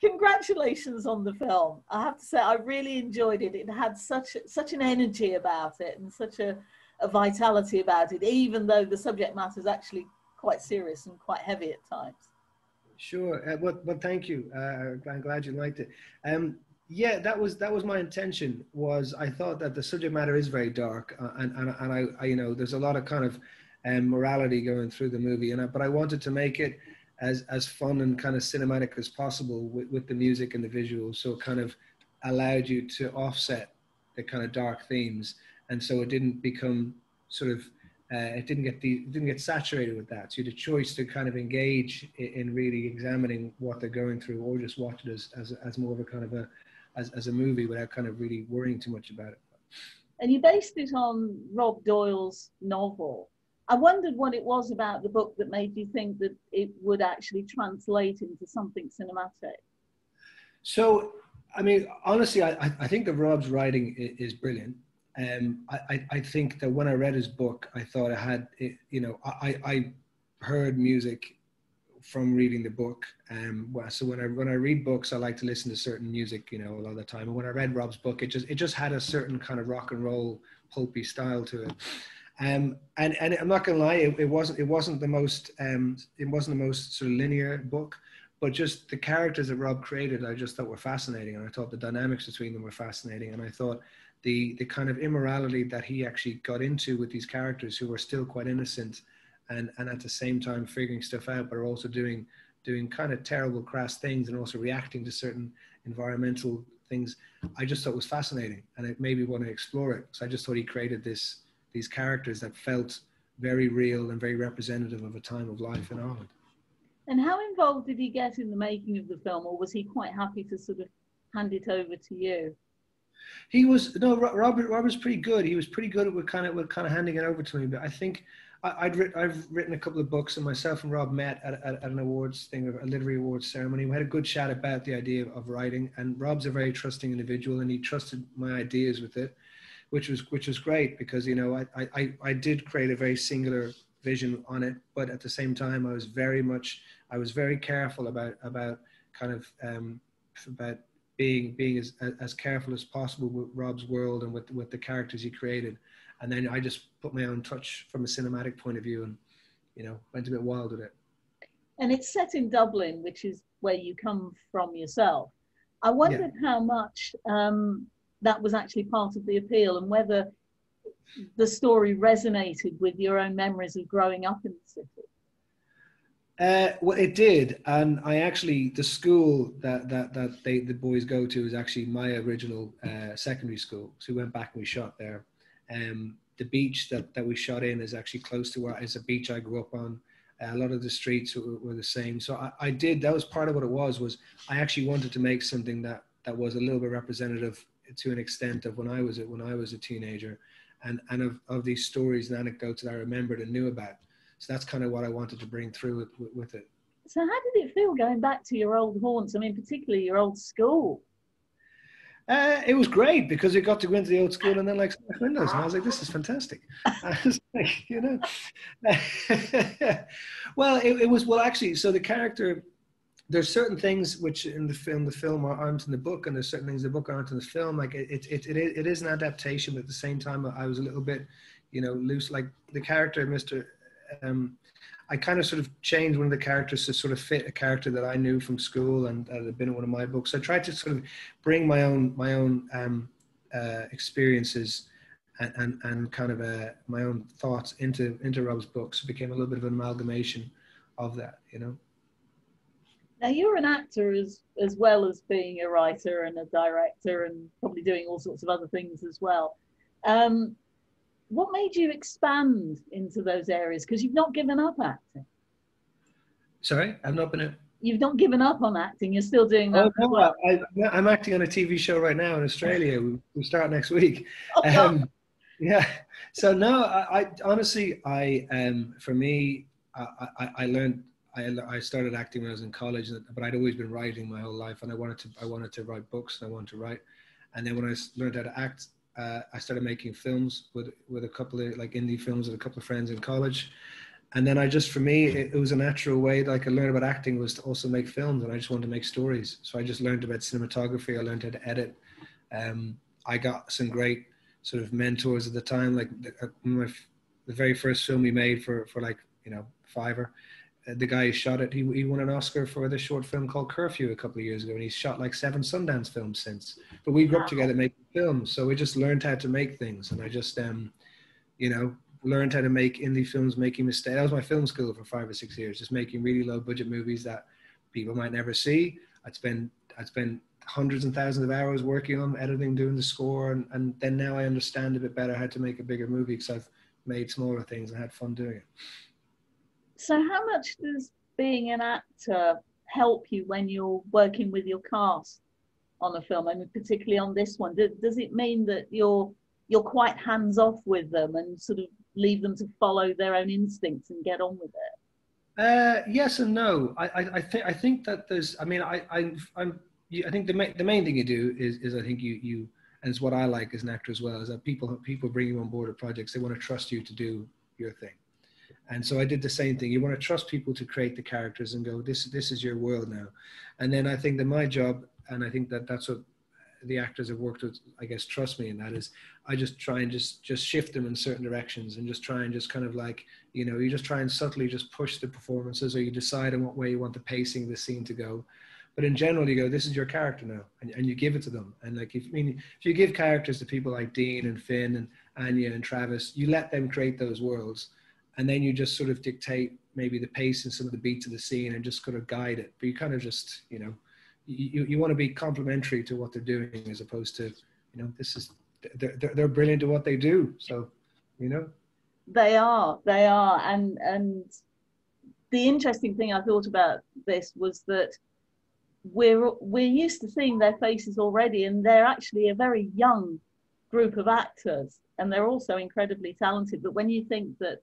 Congratulations on the film. I have to say, I really enjoyed it. It had such such an energy about it and such a, a vitality about it, even though the subject matter is actually quite serious and quite heavy at times. Sure. Uh, well, well, thank you. Uh, I'm glad you liked it. Um, yeah, that was that was my intention. Was I thought that the subject matter is very dark, uh, and and and I, I, you know there's a lot of kind of um, morality going through the movie, and I, but I wanted to make it as as fun and kind of cinematic as possible with, with the music and the visuals. So it kind of allowed you to offset the kind of dark themes, and so it didn't become sort of uh, it didn't get the it didn't get saturated with that. So you had a choice to kind of engage in, in, really examining what they're going through, or just watch it as, as as more of a kind of a as as a movie without kind of really worrying too much about it. And you based it on Rob Doyle's novel. I wondered what it was about the book that made you think that it would actually translate into something cinematic. So, I mean, honestly, I, I think that Rob's writing is, brilliant. Um, I, I think that when I read his book, I thought I had, you know, I, I heard music from reading the book. Um, so when I when I read books, I like to listen to certain music, you know, a lot of the time. And when I read Rob's book, it just it just had a certain kind of rock and roll pulpy style to it. Um, and and I'm not gonna lie, it, it wasn't it wasn't the most um, it wasn't the most sort of linear book, but just the characters that Rob created, I just thought were fascinating, and I thought the dynamics between them were fascinating, and I thought the the kind of immorality that he actually got into with these characters who were still quite innocent, and and at the same time figuring stuff out, but are also doing doing kind of terrible, crass things, and also reacting to certain environmental things. I just thought was fascinating, and it made me want to explore it. So I just thought he created this these characters that felt very real and very representative of a time of life in Ireland. And how involved did he get in the making of the film, or was he quite happy to sort of hand it over to you? He was no Robert. Robert was pretty good. He was pretty good at kind of with kind of handing it over to me. But I think I, would written I've written a couple of books, and myself and Rob met at, at, at, an awards thing, a literary awards ceremony. We had a good chat about the idea of, of writing, and Rob's a very trusting individual, and he trusted my ideas with it which was which was great because you know I, I I did create a very singular vision on it, but at the same time I was very much I was very careful about about kind of um, about being being as as careful as possible with Rob's world and with with the characters he created, and then I just put my own touch from a cinematic point of view and you know went a bit wild with it. And it's set in Dublin, which is where you come from yourself. I wondered yeah. how much um, that was actually part of the appeal and whether the story resonated with your own memories of growing up in the city. Uh, well, it did, and I actually the school that that that they the boys go to is actually my original uh, secondary school. So we went back and we shot there. Um, the beach that, that we shot in is actually close to where is a beach I grew up on. Uh, a lot of the streets were, were the same. So I, I, did. That was part of what it was. Was I actually wanted to make something that that was a little bit representative to an extent of when I was a, when I was a teenager, and and of, of these stories and anecdotes that I remembered and knew about. So that's kind of what I wanted to bring through with, with, with it. So how did it feel going back to your old haunts? I mean, particularly your old school. Uh, it was great because it got to go into the old school and then like windows, and I was like, "This is fantastic." I was like, you know, well, it, it, was well actually. So the character there's certain things which in the film the film aren't in the book and there's certain things in the book aren't in the film. Like it it, it, it is an adaptation but at the same time i was a little bit you know loose. Like the character mr um, i kind of sort of changed one of the characters to sort of fit a character that i knew from school and that had been in one of my books. So i tried to sort of bring my own my own um, uh, experiences and, and, and kind of uh, my own thoughts into into rob's books. It became a little bit of an amalgamation of that you know now you're an actor as as well as being a writer and a director and probably doing all sorts of other things as well. Um, what made you expand into those areas? Because you've not given up acting. Sorry, I've not been. A... You've not given up on acting. You're still doing that. Oh, no, well. I, am acting on a TV show right now in Australia. we, we start next week. Oh, um, yeah. So no, I, I honestly, I um, for me, I, I, I learned I, I started acting when I was in college, but I'd always been writing my whole life, and I wanted to I wanted to write books, and I wanted to write. And then when I learned how to act, uh, I started making films with with a couple of like indie films with a couple of friends in college, and then I just, for me, it, it, was a natural way that I could learn about acting was to also make films, and I just wanted to make stories. So I just learned about cinematography. I learned how to edit. Um, I got some great sort of mentors at the time, like the, uh, my, the very first film we made for for like you know fiver. The guy who shot it, he, he won an Oscar for this short film called Curfew a couple of years ago, and he's shot like seven Sundance films since. But we grew up together making films, so we just learned how to make things, and I just um, you know, learned how to make indie films, making mistakes. That was my film school for five or six years, just making really low budget movies that people might never see. I'd spend I'd spend hundreds and thousands of hours working on editing, doing the score, and, and then now I understand a bit better how to make a bigger movie because I've made smaller things and had fun doing it. So, how much does being an actor help you when you're working with your cast on a film? I mean, particularly on this one, does, does it mean that you're you're quite hands off with them and sort of leave them to follow their own instincts and get on with it? Uh, yes and no. I, I, I think I think that there's. I mean, I, I I'm. I think the main the main thing you do is is I think you you and it's what I like as an actor as well is that people people bring you on board of projects. They want to trust you to do your thing. And so I did the same thing. You want to trust people to create the characters and go, this this is your world now. And then I think that my job, and I think that that's what the actors have worked with, I guess, trust me in that is I just try and just just shift them in certain directions and just try and just kind of like you know you just try and subtly just push the performances or you decide in what way you want the pacing of the scene to go. But in general, you go, this is your character now, and, and you give it to them. And like, if I mean, if you give characters to people like Dean and Finn and Anya and Travis, you let them create those worlds, and then you just sort of dictate maybe the pace and some of the beats of the scene and just kind of guide it. But you kind of just, you know, you, you want to be complementary to what they're doing as opposed to, you know, this is, they're, they're, brilliant at what they do. So, you know. They are, they are. And, and the interesting thing I thought about this was that we're, we're used to seeing their faces already and they're actually a very young group of actors and they're also incredibly talented. But when you think that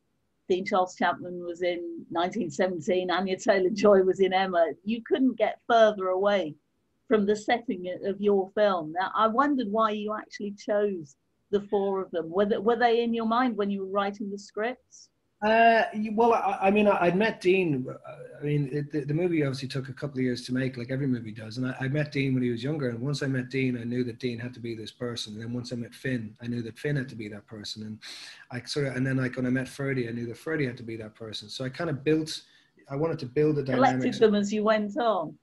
Dean Charles Chapman was in 1917, Anya Taylor Joy was in Emma. You couldn't get further away from the setting of your film. Now, I wondered why you actually chose the four of them. Were they, were they in your mind when you were writing the scripts? Uh, well, I, I mean, I, would met Dean. Uh, I mean, it, the, the, movie obviously took a couple of years to make, like every movie does. And I, I, met Dean when he was younger. And once I met Dean, I knew that Dean had to be this person. And then once I met Finn, I knew that Finn had to be that person. And I sort of, and then like when I met Ferdy, I knew that Ferdy had to be that person. So I kind of built. I wanted to build a dynamic. Collected them as you went on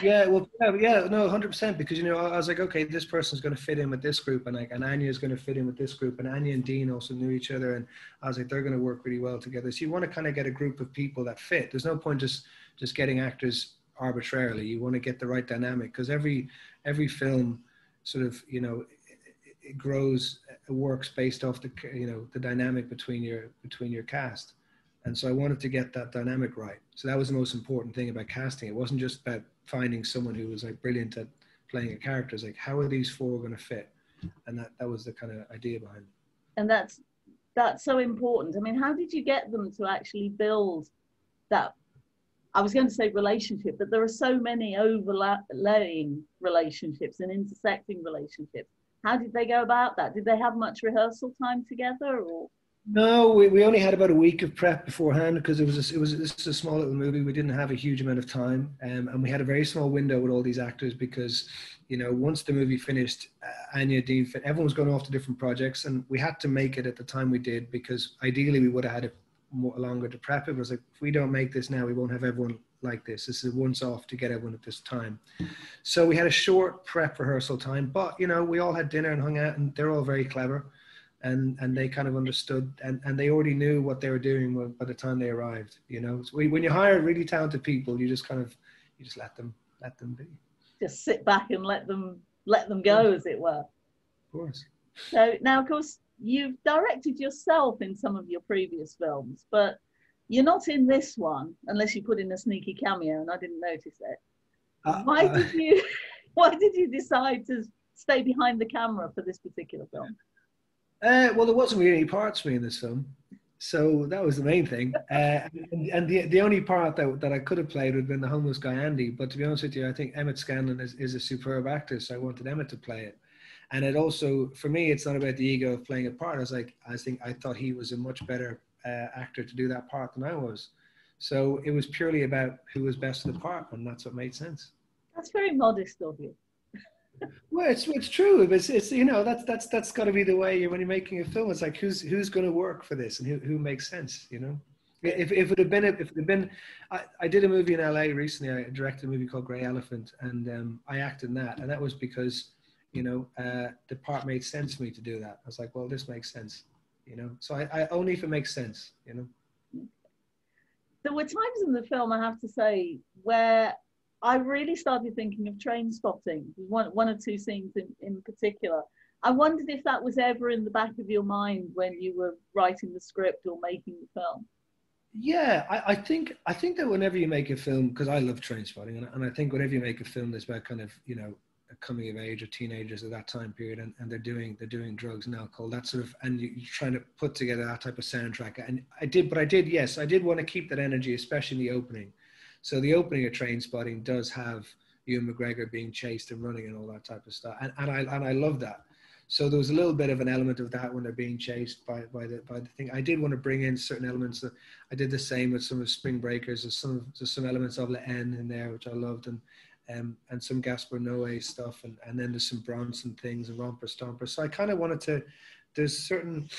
yeah, well, yeah, yeah, no, hundred percent. Because you know, I was like, okay, this person's going to fit in with this group, and like, and Anya is going to fit in with this group, and Anya and Dean also knew each other, and I was like, they're going to work really well together. So you want to kind of get a group of people that fit. There's no point just just getting actors arbitrarily. You want to get the right dynamic because every every film, sort of, you know, it, it grows, it works based off the you know the dynamic between your between your cast. And so I wanted to get that dynamic right. So that was the most important thing about casting. It wasn't just about finding someone who was like brilliant at playing a character. It's like, how are these four going to fit? And that, that was the kind of idea behind it. And that's, that's so important. I mean, how did you get them to actually build that? I was going to say relationship, but there are so many overlaying relationships and intersecting relationships. How did they go about that? Did they have much rehearsal time together or? No, we, we only had about a week of prep beforehand because it was a, it was this is a small little movie. We didn't have a huge amount of time, um, and we had a very small window with all these actors because, you know, once the movie finished, uh, Anya, Dean, everyone was going off to different projects, and we had to make it at the time we did because ideally we would have had it more longer to prep. It was like if we don't make this now, we won't have everyone like this. This is once off to get everyone at this time. So we had a short prep rehearsal time, but you know, we all had dinner and hung out, and they're all very clever and and they kind of understood and, and they already knew what they were doing by the time they arrived you know? So when you hire really talented people you just kind of you just let them let them be. Just sit back and let them let them go as it were. Of course. So now of course you've directed yourself in some of your previous films but you're not in this one unless you put in a sneaky cameo and i didn't notice it. Uh, why uh, did you why did you decide to stay behind the camera for this particular film uh, well, there wasn't really any parts for me in this film, so that was the main thing. Uh, and, and the the only part that, that I could have played would have been the homeless guy Andy. But to be honest with you, I think Emmett Scanlan is, is a superb actor, so I wanted Emmett to play it. And it also, for me, it's not about the ego of playing a part. I was like, I think I thought he was a much better uh, actor to do that part than I was. So it was purely about who was best for the part, and that's what made sense. That's very modest of you. Well, it's it's true. It's it's you know that's that's that's got to be the way when you're making a film. It's like who's who's going to work for this and who who makes sense. You know, if if it had been if it had been, I, I did a movie in LA recently. I directed a movie called Grey Elephant, and um, I acted in that, and that was because you know uh, the part made sense for me to do that. I was like, well, this makes sense. You know, so I, I only if it makes sense. You know there were times in the film, I have to say, where I really started thinking of Trainspotting. One, one or two scenes in, in particular. I wondered if that was ever in the back of your mind when you were writing the script or making the film. Yeah, I, I think I think that whenever you make a film, because I love Trainspotting, and, and I think whenever you make a film that's about kind of you know coming of age or teenagers at that time period and, and they're doing they're doing drugs and alcohol that sort of and you, are trying to put together that type of soundtrack and i did but i did yes i did want to keep that energy especially in the opening so the opening of Trainspotting does have Ewan McGregor being chased and running and all that type of stuff and, and i and i love that so there was a little bit of an element of that when they're being chased by, by the by the thing. I did want to bring in certain elements. That I did the same with some of Spring Breakers. There's some there's some elements of the N in there which I loved, and um, and some Gaspar Noé stuff, and, and then there's some Bronson things and Romper Stomper. So I kind of wanted to. There's certain,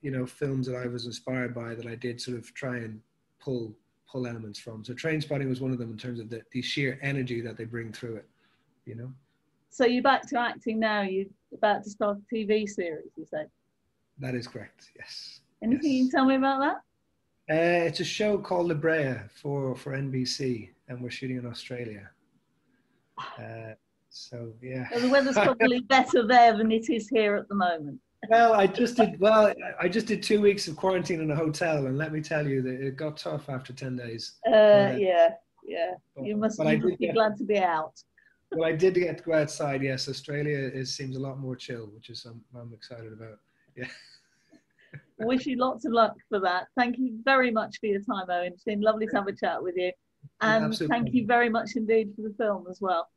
you know, films that I was inspired by that I did sort of try and pull pull elements from. So Trainspotting was one of them in terms of the, the sheer energy that they bring through it, you know. So you're back to acting now. You're about to start a TV series. You said. That is correct. Yes. Anything yes. you can tell me about that? Uh, it's a show called La Brea for for NBC, and we're shooting in Australia. Uh, so yeah. Well, the weather's probably better there than it is here at the moment. Well, I just did well. I just did two weeks of quarantine in a hotel, and let me tell you that it got tough after ten days. Uh, uh, yeah, yeah. But, you must, you must be get, glad to be out. well, I did get to go outside. Yes, Australia is seems a lot more chill, which is I'm, I'm excited about. Yeah. Wish you lots of luck for that. Thank you very much for your time, Eoin. It's been lovely to have a chat with you. And thank you very much indeed for the film as well.